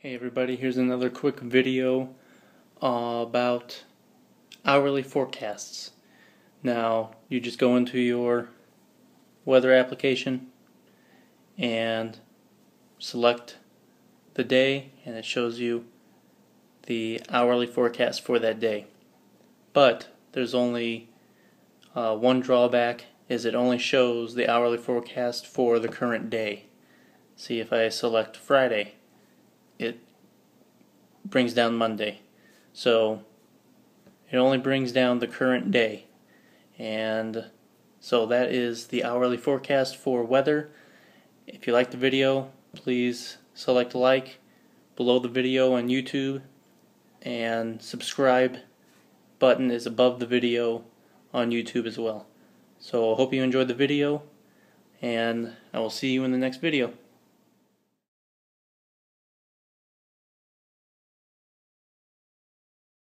Hey everybody, here's another quick video uh, about hourly forecasts. Now, you just go into your weather application and select the day and it shows you the hourly forecast for that day. But there's only uh, one drawback is it only shows the hourly forecast for the current day. See if I select Friday it brings down Monday. So it only brings down the current day. And so that is the hourly forecast for weather. If you like the video, please select like below the video on YouTube and subscribe button is above the video on YouTube as well. So I hope you enjoyed the video and I will see you in the next video.